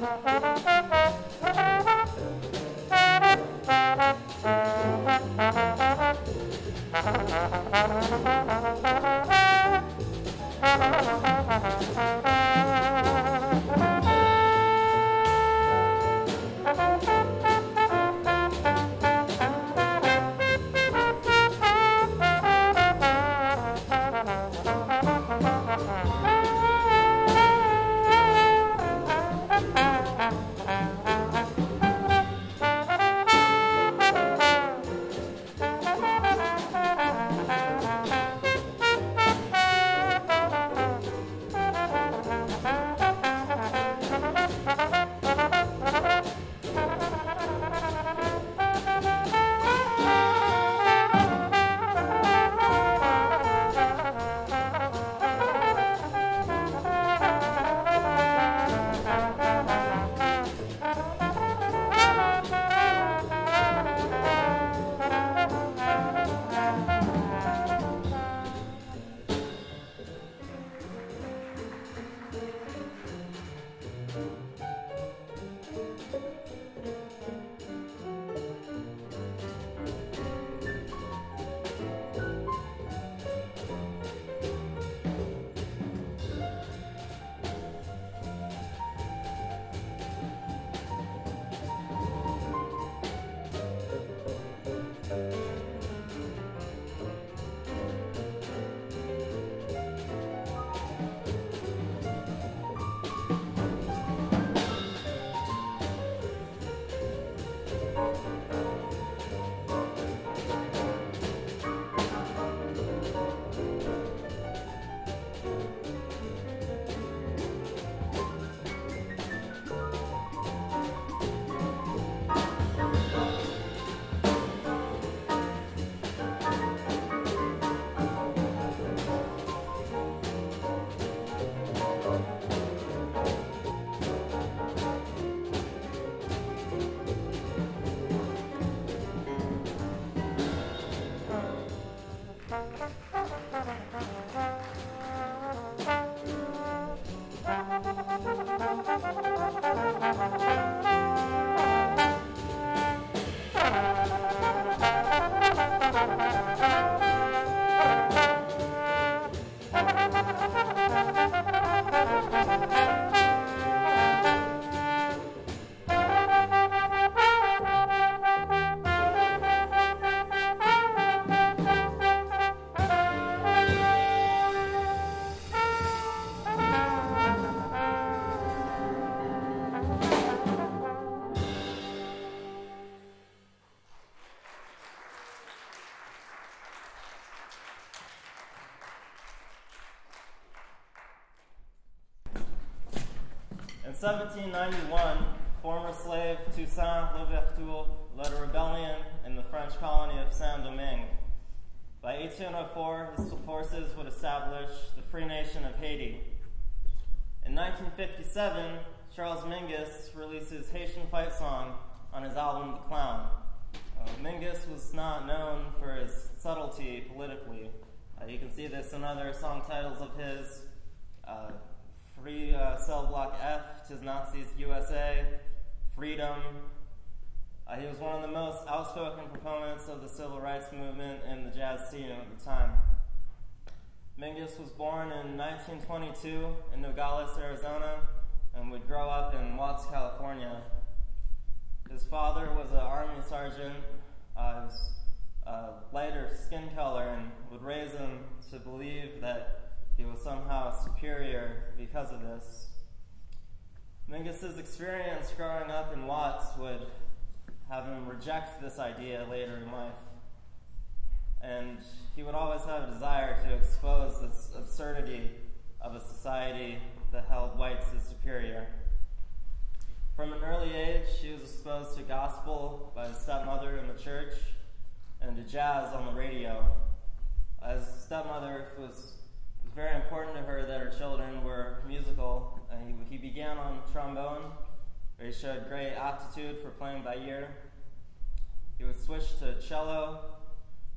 Thank you. 1791, former slave Toussaint Louverture led a rebellion in the French colony of Saint-Domingue. By 1804, his forces would establish the Free Nation of Haiti. In 1957, Charles Mingus releases Haitian Fight Song on his album The Clown. Uh, Mingus was not known for his subtlety politically. Uh, you can see this in other song titles of his. Uh, Free uh, Cell Block F, Tis Nazis USA, Freedom. Uh, he was one of the most outspoken proponents of the civil rights movement in the jazz scene at the time. Mingus was born in 1922 in Nogales, Arizona, and would grow up in Watts, California. His father was an army sergeant, uh, his uh, lighter skin color, and would raise him to believe that he was somehow superior because of this. Mingus's experience growing up in Watts would have him reject this idea later in life. And he would always have a desire to expose this absurdity of a society that held whites as superior. From an early age, he was exposed to gospel by his stepmother in the church and to jazz on the radio. His stepmother was was very important to her that her children were musical. And he, he began on trombone, where he showed great aptitude for playing by ear. He would switch to cello,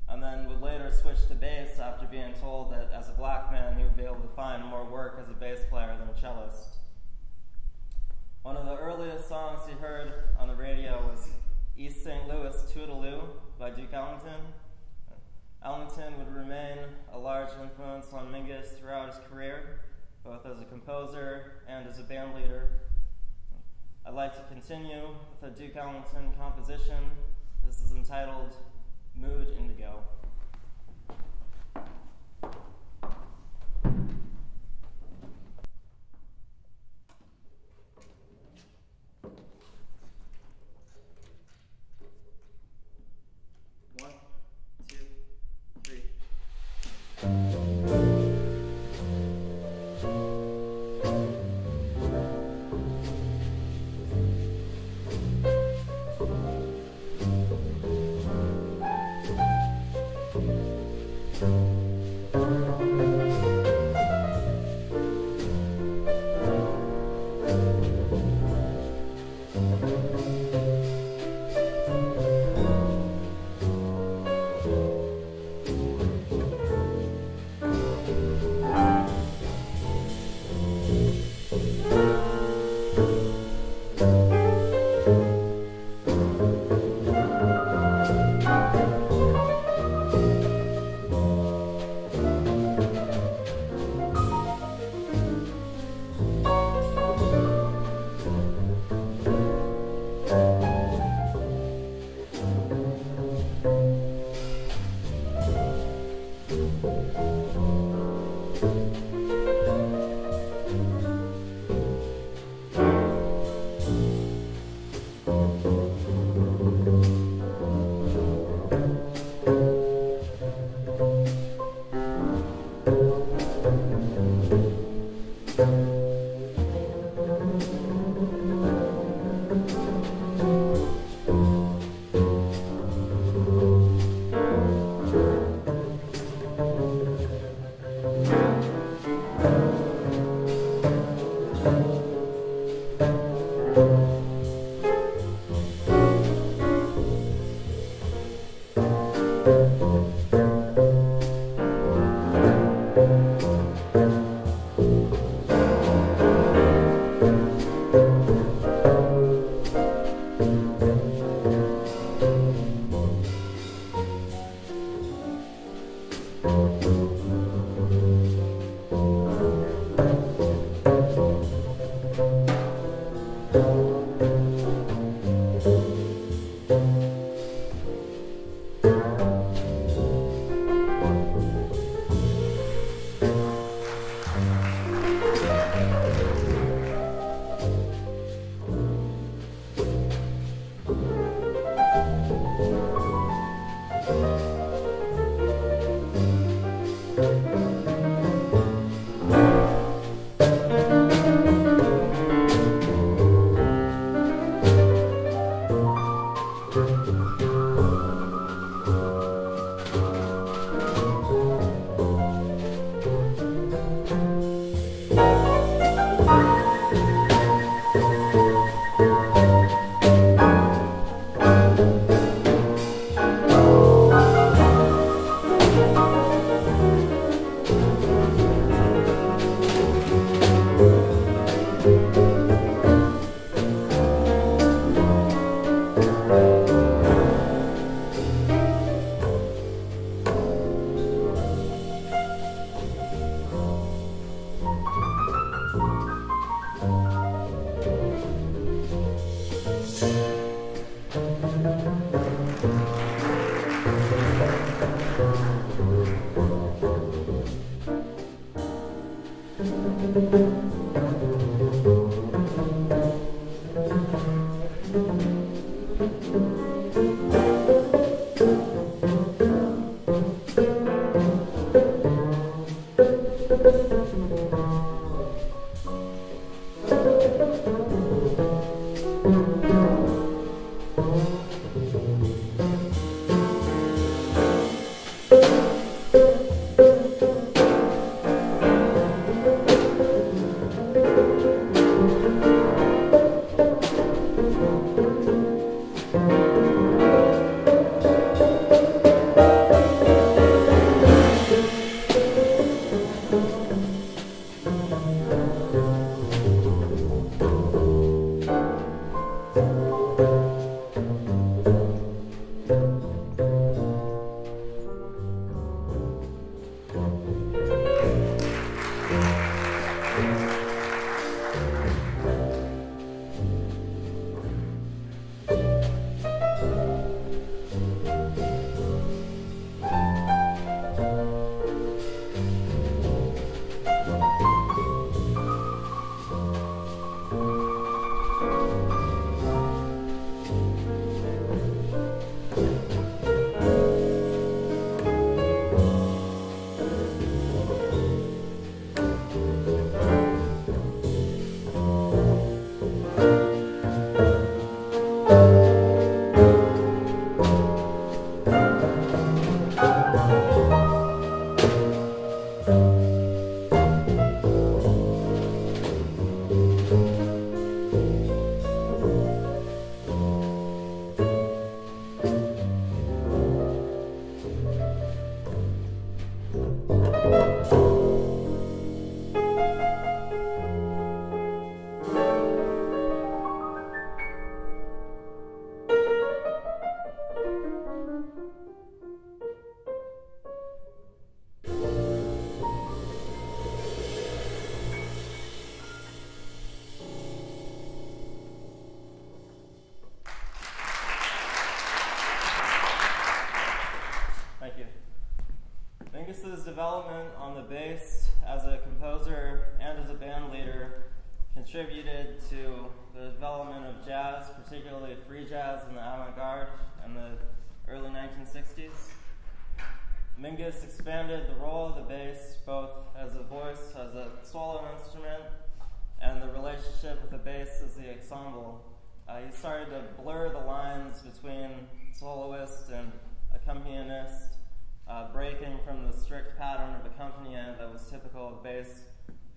and then would later switch to bass after being told that as a black man he would be able to find more work as a bass player than a cellist. One of the earliest songs he heard on the radio was East St. Louis Toodle-Oo by Duke Ellington. Ellington would remain a large influence on Mingus throughout his career, both as a composer and as a band leader. I'd like to continue with a Duke Ellington composition. This is entitled Mood Indigo.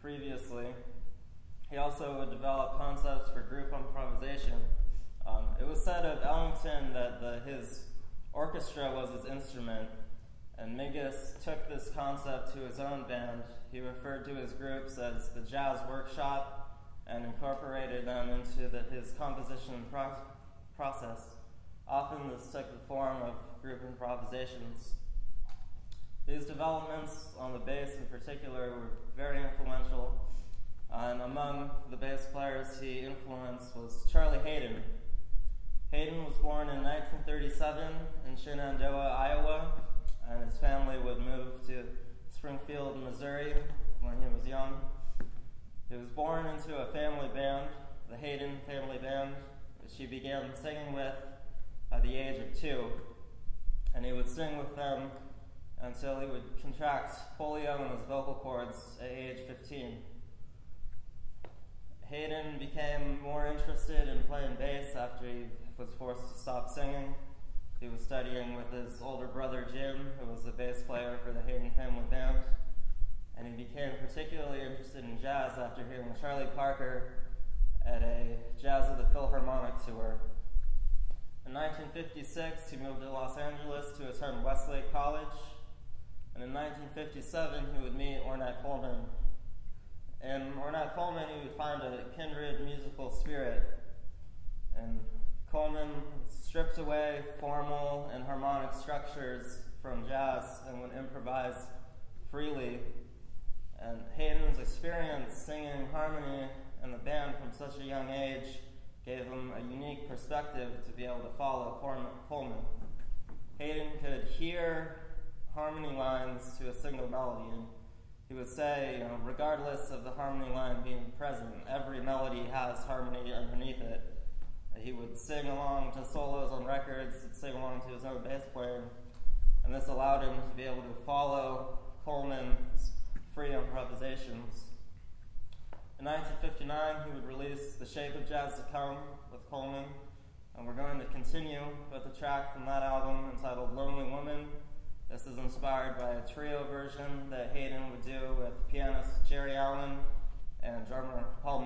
previously. He also would develop concepts for group improvisation. Um, it was said of Ellington that the, his orchestra was his instrument, and Mingus took this concept to his own band. He referred to his groups as the Jazz Workshop and incorporated them into the, his composition pro- process. Often this took the form of group improvisations. These developments on the bass in particular were very influential, and among the bass players he influenced was Charlie Haden. Haden was born in 1937 in Shenandoah, Iowa, and his family would move to Springfield, Missouri when he was young. He was born into a family band, the Haden Family Band, which he began singing with at the age of two. And he would sing with them until he would contract polio in his vocal cords at age 15. Haden became more interested in playing bass after he was forced to stop singing. He was studying with his older brother Jim, who was the bass player for the Haden Family Band. And he became particularly interested in jazz after hearing Charlie Parker at a Jazz of the Philharmonic tour. In 1956, he moved to Los Angeles to attend Westlake College. And in 1957, he would meet Ornette Coleman. And Ornette Coleman, he would find a kindred musical spirit. And Coleman stripped away formal and harmonic structures from jazz and would improvise freely. And Haden's experience singing harmony in the band from such a young age gave him a unique perspective to be able to follow Coleman. Haden could hear harmony lines to a single melody, and he would say, you know, regardless of the harmony line being present, every melody has harmony underneath it. He would sing along to solos on records, and sing along to his own bass player, and this allowed him to be able to follow Coleman's free improvisations. In 1959, he would release The Shape of Jazz to Come with Coleman, and we're going to continue with a track from that album entitled Lonely Woman. This is inspired by a trio version that Haden would do with pianist Geri Allen and drummer Paul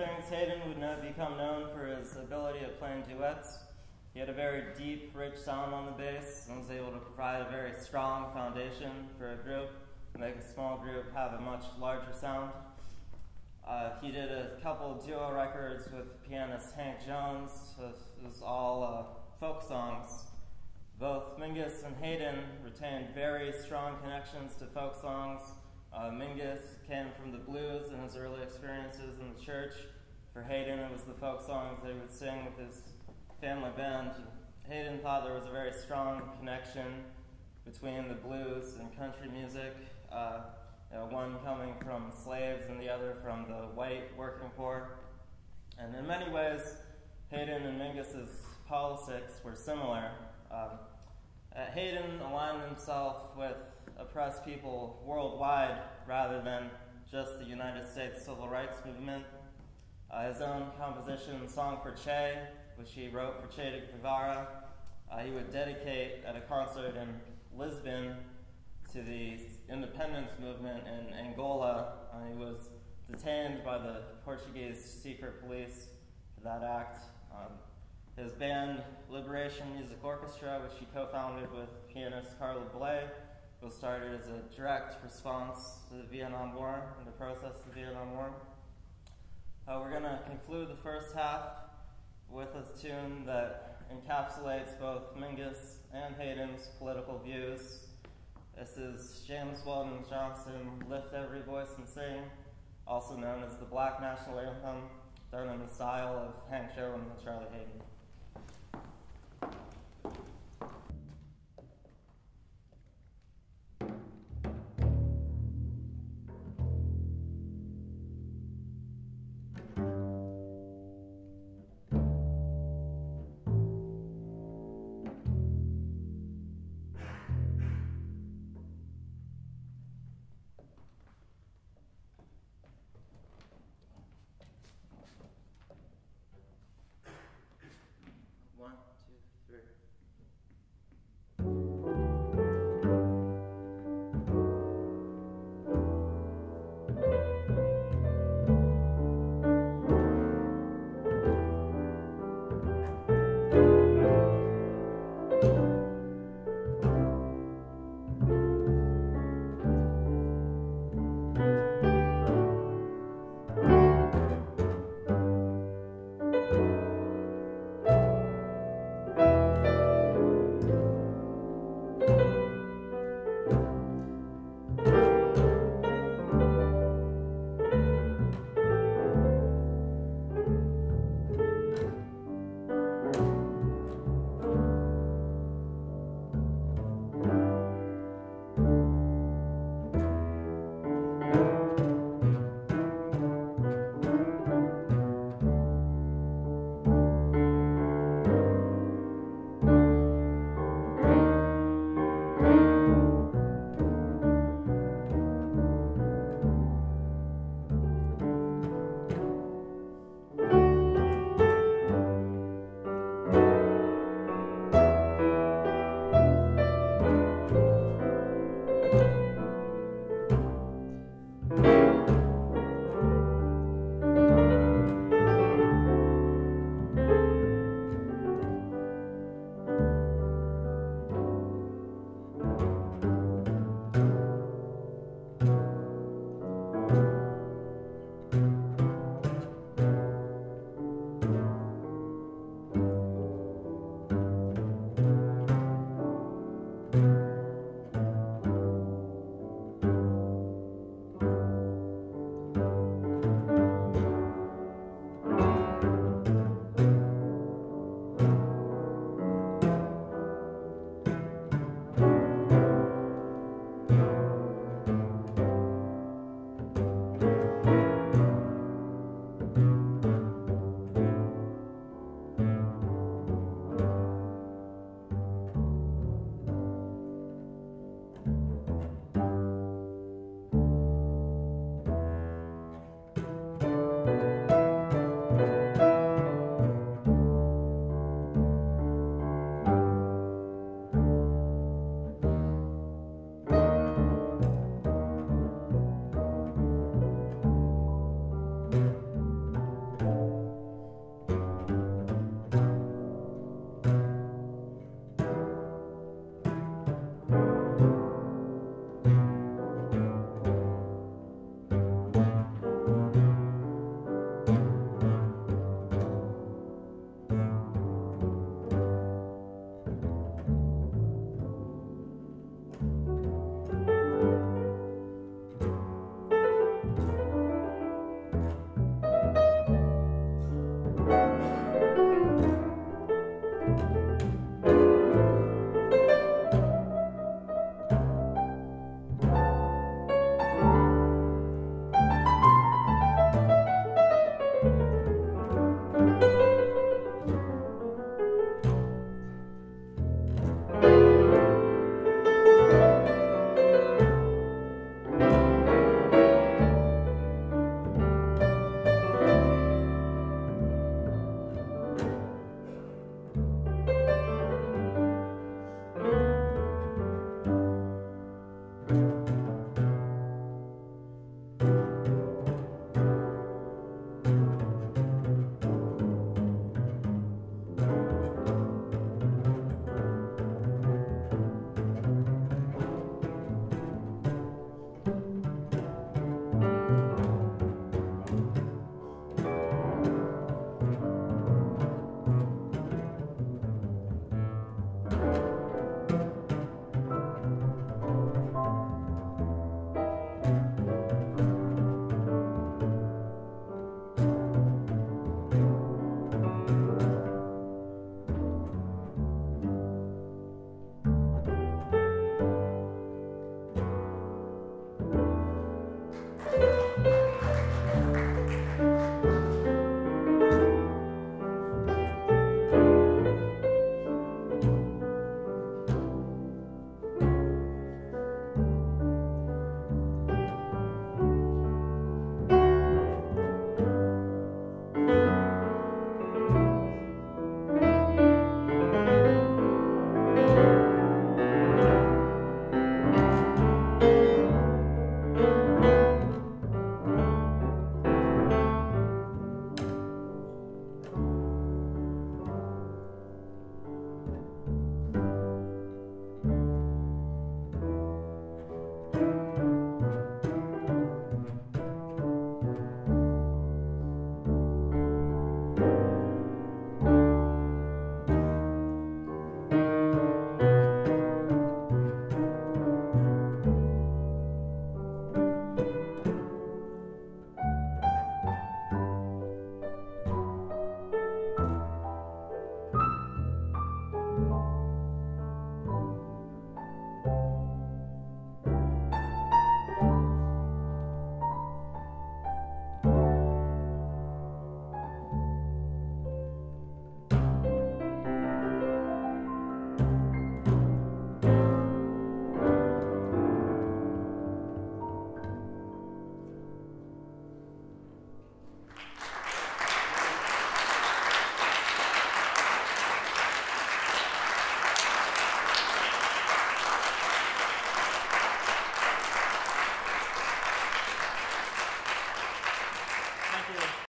Motian. Haden would now become known for his ability of playing duets. He had a very deep, rich sound on the bass and was able to provide a very strong foundation for a group, make a small group have a much larger sound. Uh, he did a couple duo records with pianist Hank Jones. It was all uh, folk songs. Both Mingus and Haden retained very strong connections to folk songs. Uh, Mingus came from the blues and his early experiences in the church. For Haden, it was the folk songs they would sing with his family band. Haden thought there was a very strong connection between the blues and country music, uh, you know, one coming from slaves and the other from the white working poor. And in many ways, Haden and Mingus's politics were similar. Um, uh, Haden aligned himself with oppressed people worldwide rather than just the United States civil rights movement uh, his own composition, Song for Che, which he wrote for Che Guevara. Uh, he would dedicate at a concert in Lisbon to the independence movement in Angola. Uh, he was detained by the Portuguese secret police for that act. Um, his band, Liberation Music Orchestra, which he co founded with pianist Carla Bley, was started as a direct response to the Vietnam War and the process of the Vietnam War. Uh, we're going to conclude the first half with a tune that encapsulates both Mingus and Haden's political views. This is James Weldon Johnson, Lift Every Voice and Sing, also known as the Black National Anthem. done in the style of Hank Sherwin and Charlie Haden.